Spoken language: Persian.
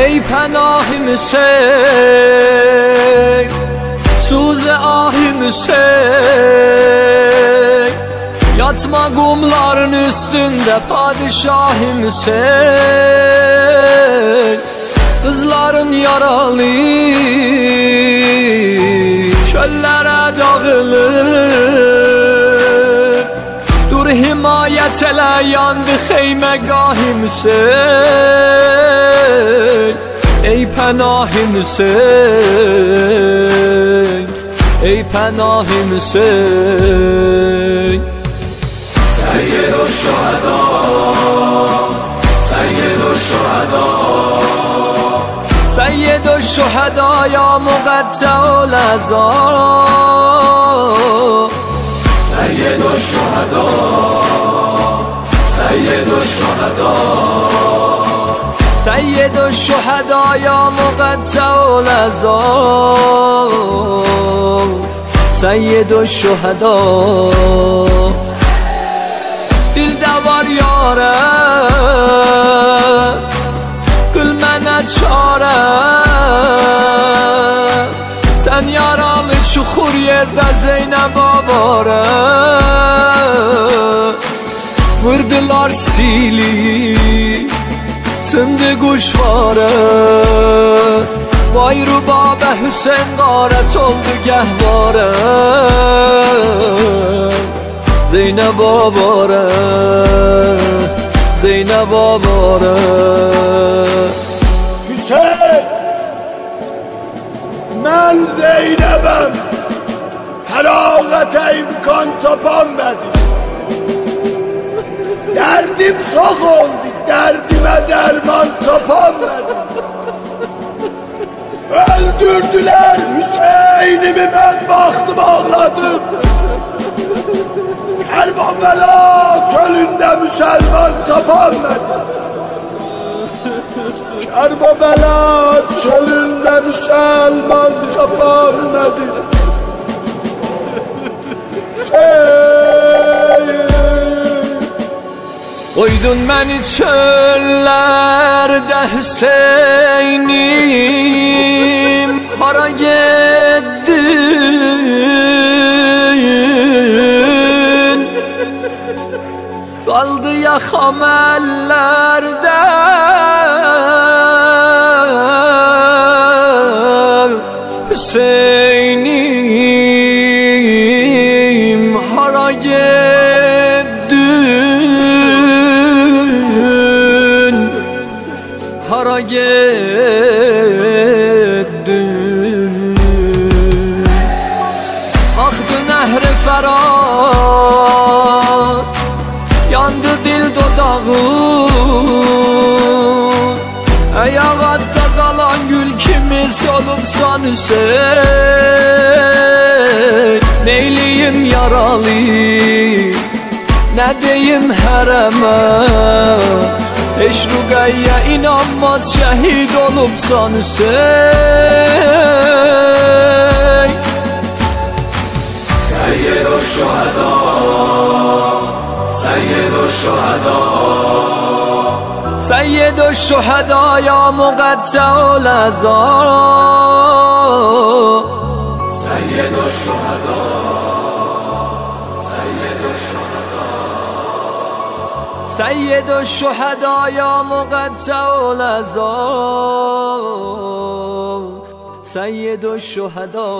ای پناه حسین سوز آه Hüseyin Yatma kumların üstünde padişahım Hüseyin Kızların yaralı çöllere dağılır Dur himayet ele yandı heymegahim Hüseyin Ey penahim Hüseyin Ey penahim Hüseyin سيد الشهداء سيد الشهداء سید الشهدا یا مقطع العذاب سيد الشهداء سيد الشهداء سید و شهدای مقدس و لزام سید و شهدا. دل دوار یاره گل من اچاره سن یارام چخور یه دزی نباباره وردلار سیلی. سند گوشواره. وای رو با به حسین قاره تول دو گهواره زینب آباره زینب آباره حسین من زینبم. فراغت امکان تا پام بدیم دردیم تو Derdime derman kapan verdim. Öldürdüler Hüseyin'imi ben baktım ağladım. Kerbela çölünde Müslüman kapan Kerbela çölünde Müslüman kapan verdim. Hey! Qoydun məni çöllərdə Hüseynim Hara getdin Qaldı yaxam əllərdə Hara getdin Axdı nəhri fərat Yandı dil dodağın Əyağatda qalan gül kimi solubsan Hüseyin Neyliyim yaralı Nə deyim hərəmə Rüqəyyə inanmaz şəhid olubsan Hüseyin سيد الشهداء سيد الشهداء سید الشهدا یا مقطع العذاب سيد الشهداء سيد الشهداء سید الشهدا یا مقطع العذاب سید الشهدا